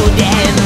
couldn't